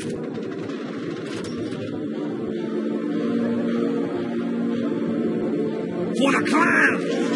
For the clan!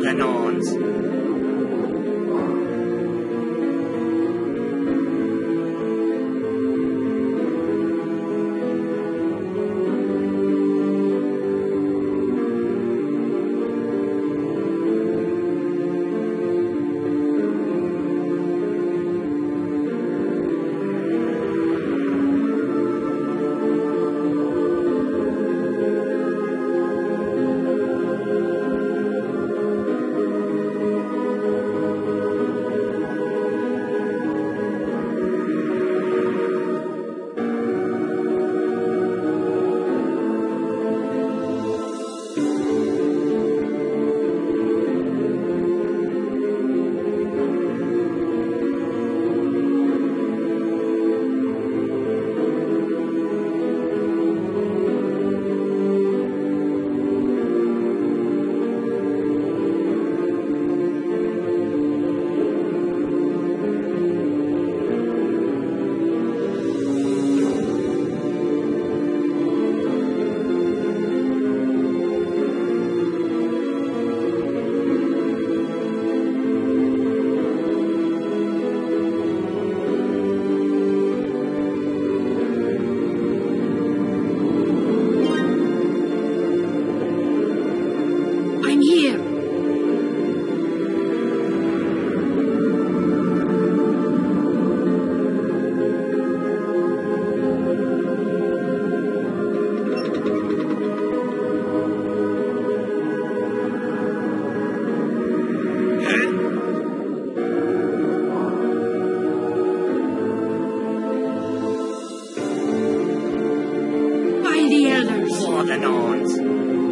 Norns. The and.